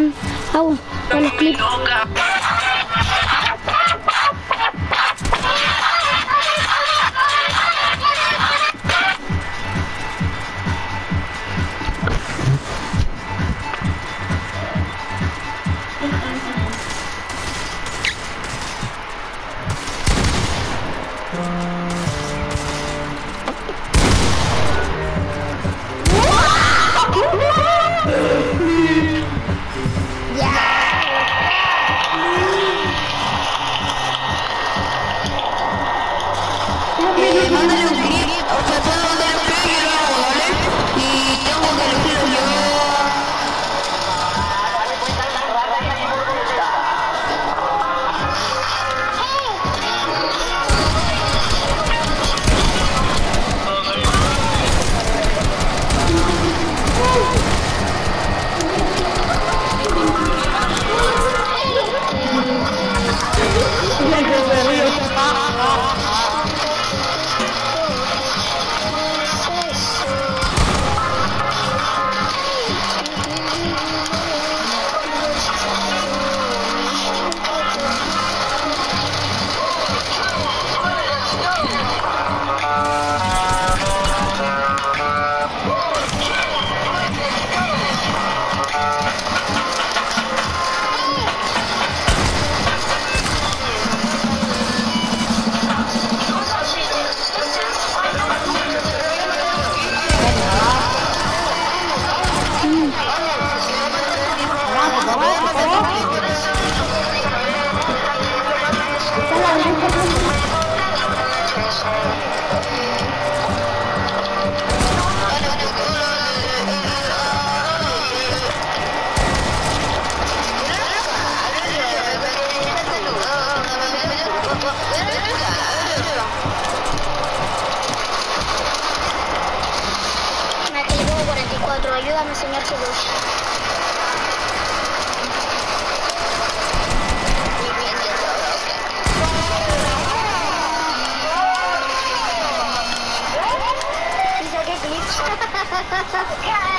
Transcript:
man. Hago con Mándale Allahu Akbar. Ayúdame, señor Jesús. ¿Y saqué clips?